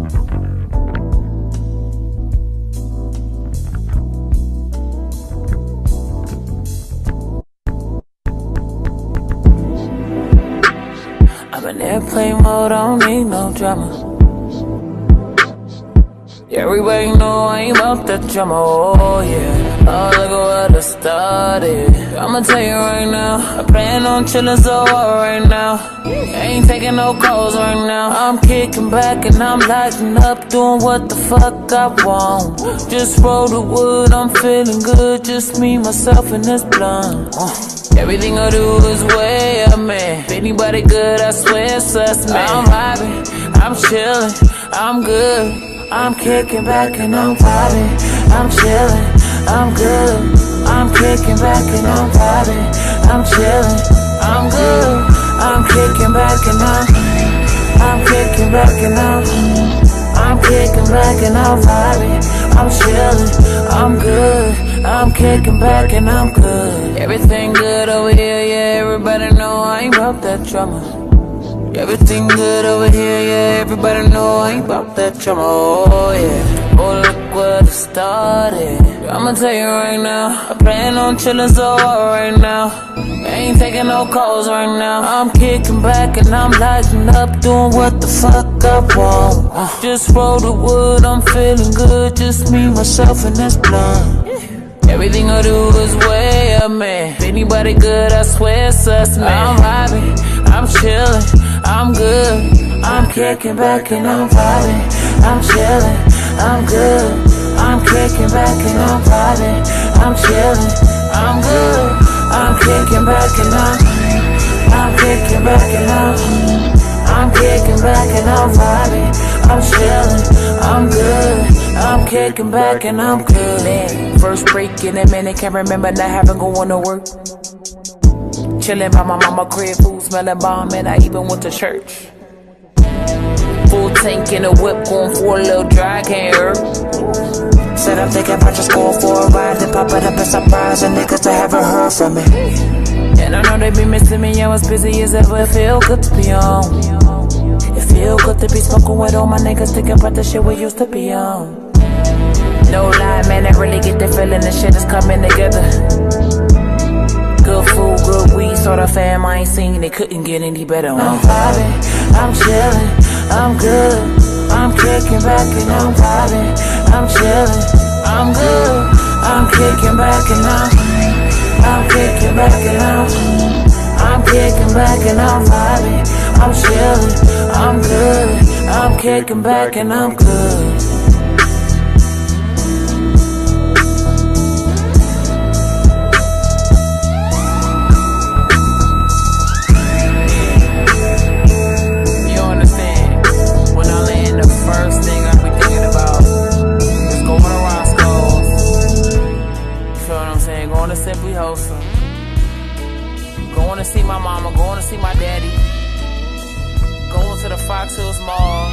I'm in airplane mode, I don't need no drama. Everybody know I ain't about that drama, oh yeah. Oh, look at what I started. I'ma tell you right now, I plan on chillin' so hard right now. Ain't taking no calls right now. I'm kicking back and I'm lighting up, doing what the fuck I want. Just roll the wood, I'm feeling good. Just me, myself, and this blunt. Uh. Everything I do is way up, man. If anybody good, I swear it's us, man. I'm vibing, I'm chillin', I'm good. I'm kicking back and I'm vibing, I'm chillin', I'm good. I'm kicking back and I'm vibing, I'm chillin', I'm good. I'm kicking back and I'm, I'm kicking back and I'm, I'm kicking back and I'm vibing, I'm chillin', I'm good. I'm kicking back and I'm good. Everything good over here, yeah. Everybody know I ain't about that drama. Everything good over here, yeah. Everybody know I ain't about that drama. Oh yeah. Oh look what it started. I'ma tell you right now. I plan on chillin' so hard right now. Ain't taking no calls right now. I'm kicking back and I'm lighting up, doing what the fuck I want. Uh, just roll the wood, I'm feeling good. Just me, myself, and this blunt. Everything I do is way up, man. If anybody good, I swear it's us, man. I'm vibing, I'm good. I'm kicking back and I'm vibing, I'm chillin', I'm good. I'm kicking back and I'm vibing, I'm chillin', I'm good. I'm kicking back and I'm, I'm kicking back and I'm, I'm kicking back and I'm vibing, I'm chillin', I'm good. I'm kicking back and I'm good. First break in a minute, can't remember not having going to work. Chilling by my mama crib, food smelling bomb, and I even went to church. Full tank in a whip, going for a little can't hurt. Said I'm thinking about just going for a ride and pop it up and surprise and niggas that haven't heard from me. And I know they be missing me, I was busy as ever, it feel good to be on. It feel good to be smoking with all my niggas, thinking about the shit we used to be on. No lie, man, I really get the feeling the shit is coming together. Good food, good fam I ain't seen, it couldn't get any better. I'm vibing, I'm chillin', I'm good. I'm kicking back and I'm vibing, I'm chillin', I'm good. I'm kicking back and I'm, I'm kicking back and I'm, I'm kicking back and I'm vibing, I'm chillin', I'm good. I'm kicking back and I'm good. Going to see my mama. Going to see my daddy. Going to the Fox Hills Mall.